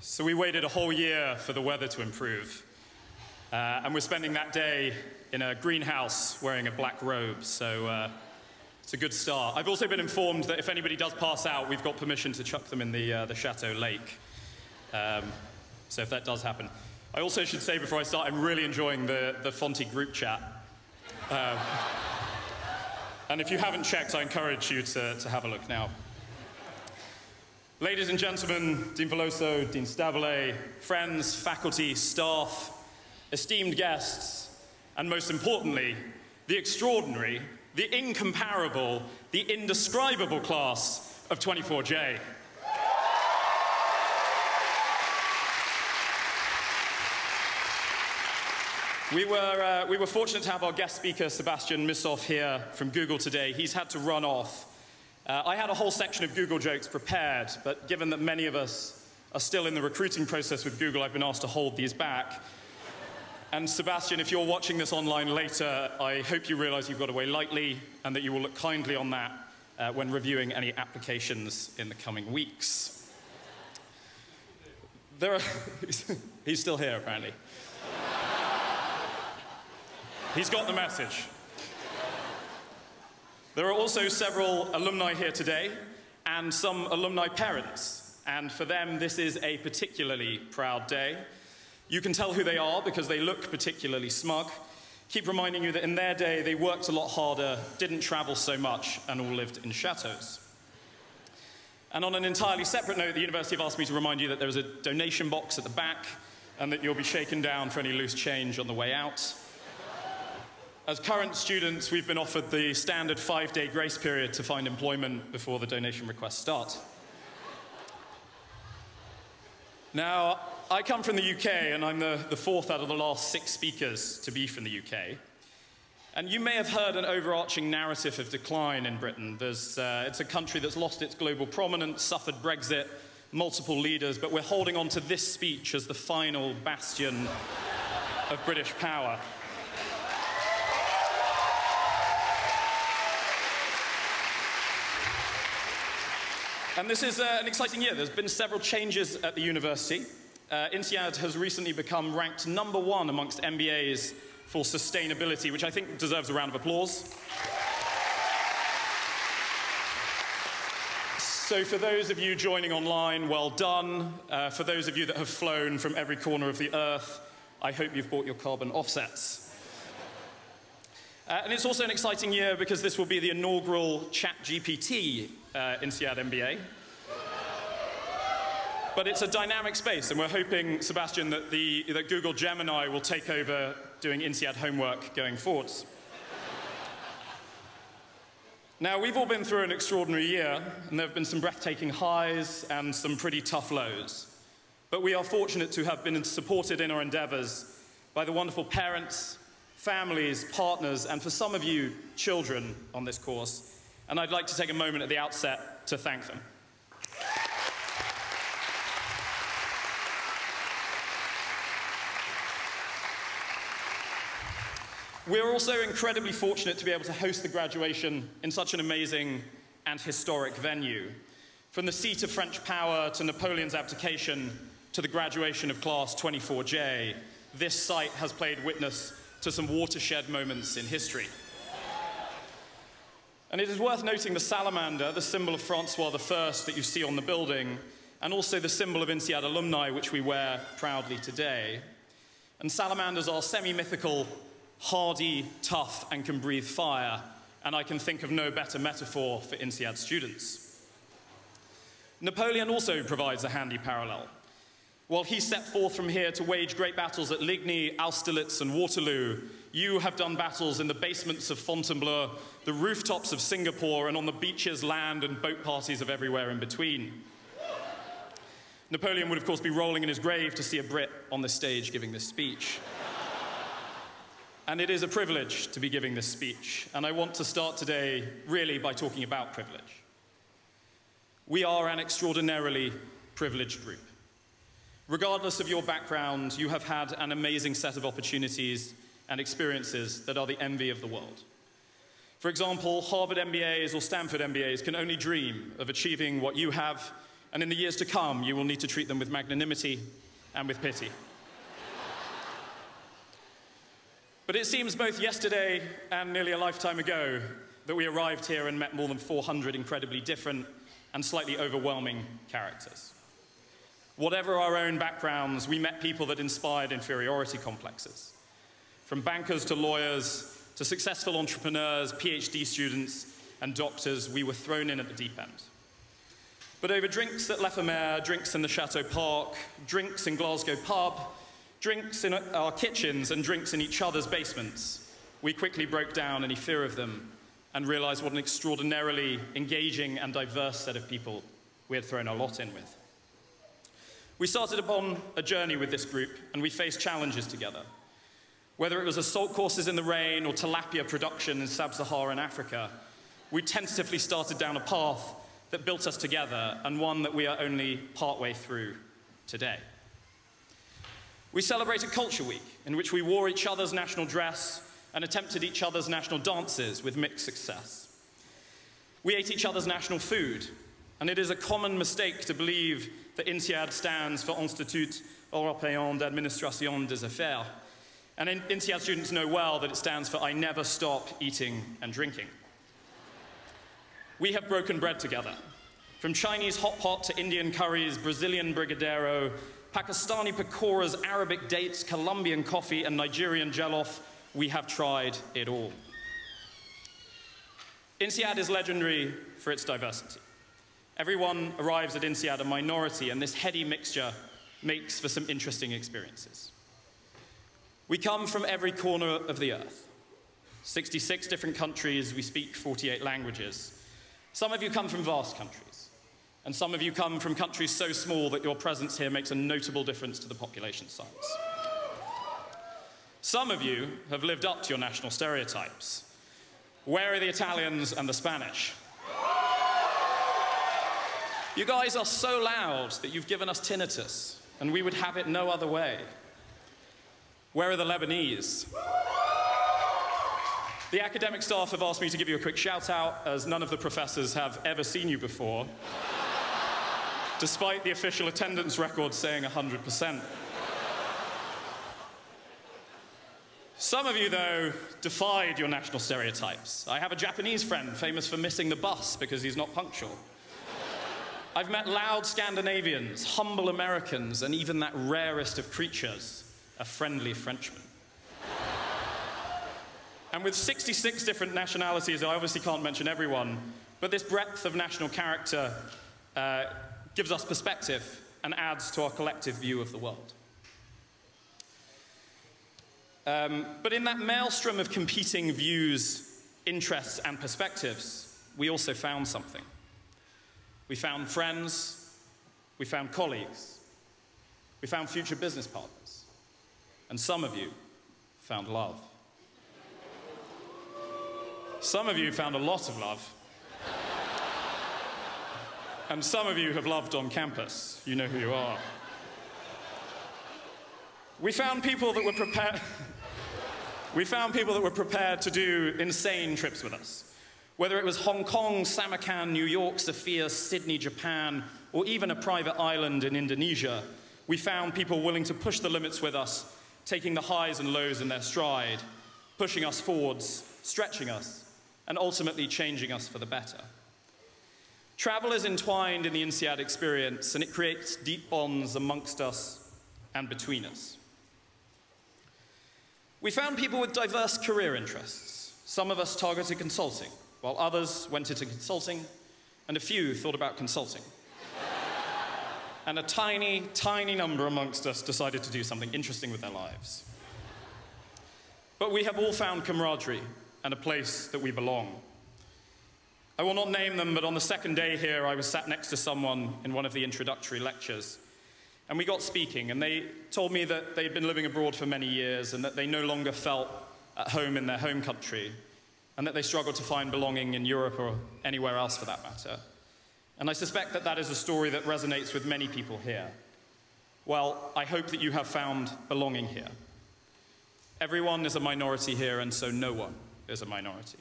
So we waited a whole year for the weather to improve. Uh, and we're spending that day in a greenhouse wearing a black robe. So uh, it's a good start. I've also been informed that if anybody does pass out, we've got permission to chuck them in the, uh, the Chateau Lake. Um, so if that does happen. I also should say before I start, I'm really enjoying the, the Fonty group chat. Um, and if you haven't checked, I encourage you to, to have a look now. Ladies and gentlemen, Dean Veloso, Dean Staveley, friends, faculty, staff, esteemed guests, and most importantly, the extraordinary, the incomparable, the indescribable class of 24J. We were, uh, we were fortunate to have our guest speaker, Sebastian Missoff, here from Google today. He's had to run off. Uh, I had a whole section of Google jokes prepared, but given that many of us are still in the recruiting process with Google, I've been asked to hold these back. And Sebastian, if you're watching this online later, I hope you realize you've got away lightly and that you will look kindly on that uh, when reviewing any applications in the coming weeks. There are, he's still here, apparently. He's got the message. There are also several alumni here today and some alumni parents. And for them, this is a particularly proud day. You can tell who they are because they look particularly smug. Keep reminding you that in their day, they worked a lot harder, didn't travel so much, and all lived in chateaus. And on an entirely separate note, the university have asked me to remind you that there is a donation box at the back and that you'll be shaken down for any loose change on the way out. As current students, we've been offered the standard five-day grace period to find employment before the donation requests start. Now, I come from the UK, and I'm the, the fourth out of the last six speakers to be from the UK. And you may have heard an overarching narrative of decline in Britain. Uh, it's a country that's lost its global prominence, suffered Brexit, multiple leaders, but we're holding on to this speech as the final bastion of British power. And this is uh, an exciting year. There's been several changes at the university. Uh, INSEAD has recently become ranked number one amongst MBAs for sustainability, which I think deserves a round of applause. So, for those of you joining online, well done. Uh, for those of you that have flown from every corner of the earth, I hope you've bought your carbon offsets. Uh, and it's also an exciting year because this will be the inaugural ChatGPT uh, INSEAD MBA. But it's a dynamic space, and we're hoping, Sebastian, that, the, that Google Gemini will take over doing INSEAD homework going forwards. Now, we've all been through an extraordinary year, and there have been some breathtaking highs and some pretty tough lows. But we are fortunate to have been supported in our endeavors by the wonderful parents, families, partners, and for some of you, children on this course. And I'd like to take a moment at the outset to thank them. We're also incredibly fortunate to be able to host the graduation in such an amazing and historic venue. From the seat of French power to Napoleon's abdication to the graduation of Class 24J, this site has played witness to some watershed moments in history. And it is worth noting the salamander, the symbol of Francois I that you see on the building, and also the symbol of INSEAD alumni, which we wear proudly today. And salamanders are semi-mythical, hardy, tough, and can breathe fire, and I can think of no better metaphor for INSEAD students. Napoleon also provides a handy parallel. While he set forth from here to wage great battles at Ligny, Austerlitz, and Waterloo, you have done battles in the basements of Fontainebleau, the rooftops of Singapore, and on the beaches, land, and boat parties of everywhere in between. Napoleon would, of course, be rolling in his grave to see a Brit on the stage giving this speech. and it is a privilege to be giving this speech, and I want to start today really by talking about privilege. We are an extraordinarily privileged group. Regardless of your background, you have had an amazing set of opportunities and experiences that are the envy of the world. For example, Harvard MBAs or Stanford MBAs can only dream of achieving what you have and in the years to come, you will need to treat them with magnanimity and with pity. but it seems both yesterday and nearly a lifetime ago that we arrived here and met more than 400 incredibly different and slightly overwhelming characters. Whatever our own backgrounds, we met people that inspired inferiority complexes. From bankers to lawyers to successful entrepreneurs, PhD students, and doctors, we were thrown in at the deep end. But over drinks at Lethamere, drinks in the Chateau Park, drinks in Glasgow pub, drinks in our kitchens, and drinks in each other's basements, we quickly broke down any fear of them and realized what an extraordinarily engaging and diverse set of people we had thrown our lot in with. We started upon a journey with this group, and we faced challenges together. Whether it was assault courses in the rain or tilapia production in sub-Saharan Africa, we tentatively started down a path that built us together and one that we are only partway through today. We celebrated Culture Week, in which we wore each other's national dress and attempted each other's national dances with mixed success. We ate each other's national food, and it is a common mistake to believe that INSEAD stands for Institut Européen d'Administration des Affaires, and INSEAD students know well that it stands for I never stop eating and drinking. We have broken bread together. From Chinese hot pot to Indian curries, Brazilian brigadeiro, Pakistani pakoras, Arabic dates, Colombian coffee, and Nigerian jollof, we have tried it all. INSEAD is legendary for its diversity. Everyone arrives at INSEAD a minority, and this heady mixture makes for some interesting experiences. We come from every corner of the earth. 66 different countries, we speak 48 languages. Some of you come from vast countries, and some of you come from countries so small that your presence here makes a notable difference to the population size. Some of you have lived up to your national stereotypes. Where are the Italians and the Spanish? You guys are so loud that you've given us tinnitus, and we would have it no other way. Where are the Lebanese? The academic staff have asked me to give you a quick shout out, as none of the professors have ever seen you before, despite the official attendance record saying 100%. Some of you, though, defied your national stereotypes. I have a Japanese friend famous for missing the bus because he's not punctual. I've met loud Scandinavians, humble Americans, and even that rarest of creatures, a friendly Frenchman. and with 66 different nationalities, I obviously can't mention everyone, but this breadth of national character uh, gives us perspective and adds to our collective view of the world. Um, but in that maelstrom of competing views, interests, and perspectives, we also found something. We found friends, we found colleagues, we found future business partners. And some of you found love. Some of you found a lot of love. And some of you have loved on campus. You know who you are. We found people that were prepared. we found people that were prepared to do insane trips with us. Whether it was Hong Kong, Samarkand, New York, Sofia, Sydney, Japan, or even a private island in Indonesia, we found people willing to push the limits with us taking the highs and lows in their stride, pushing us forwards, stretching us, and ultimately changing us for the better. Travel is entwined in the INSEAD experience, and it creates deep bonds amongst us and between us. We found people with diverse career interests. Some of us targeted consulting, while others went into consulting, and a few thought about consulting and a tiny, tiny number amongst us decided to do something interesting with their lives. But we have all found camaraderie and a place that we belong. I will not name them, but on the second day here, I was sat next to someone in one of the introductory lectures. And we got speaking, and they told me that they'd been living abroad for many years and that they no longer felt at home in their home country, and that they struggled to find belonging in Europe or anywhere else for that matter. And I suspect that that is a story that resonates with many people here. Well, I hope that you have found belonging here. Everyone is a minority here, and so no one is a minority.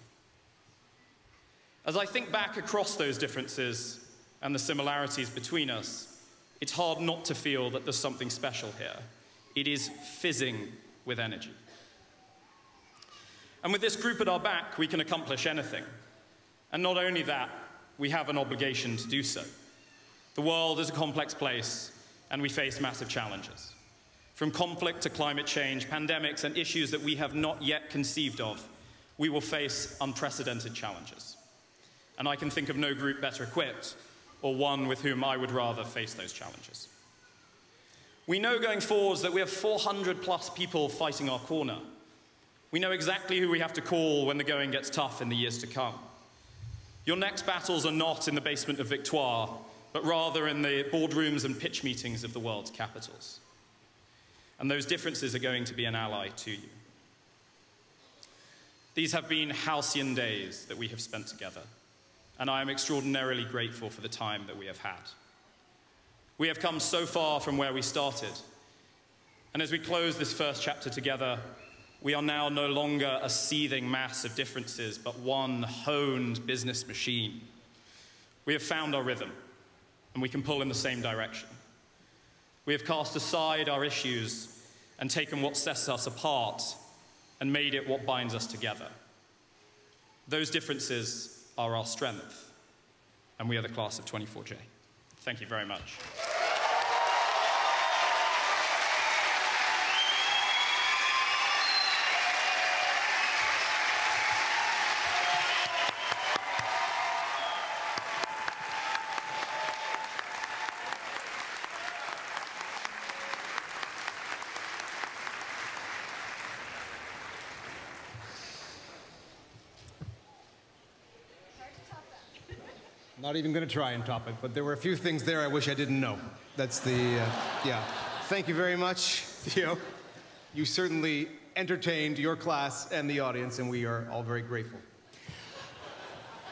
As I think back across those differences, and the similarities between us, it's hard not to feel that there's something special here. It is fizzing with energy. And with this group at our back, we can accomplish anything. And not only that, we have an obligation to do so. The world is a complex place, and we face massive challenges. From conflict to climate change, pandemics, and issues that we have not yet conceived of, we will face unprecedented challenges. And I can think of no group better equipped, or one with whom I would rather face those challenges. We know going forwards that we have 400 plus people fighting our corner. We know exactly who we have to call when the going gets tough in the years to come. Your next battles are not in the basement of Victoire, but rather in the boardrooms and pitch meetings of the world's capitals and those differences are going to be an ally to you. These have been halcyon days that we have spent together, and I am extraordinarily grateful for the time that we have had. We have come so far from where we started, and as we close this first chapter together, we are now no longer a seething mass of differences, but one honed business machine. We have found our rhythm, and we can pull in the same direction. We have cast aside our issues and taken what sets us apart and made it what binds us together. Those differences are our strength, and we are the class of 24J. Thank you very much. Not even going to try and top it, but there were a few things there I wish I didn't know. That's the, uh, yeah. Thank you very much, Theo. You certainly entertained your class and the audience, and we are all very grateful.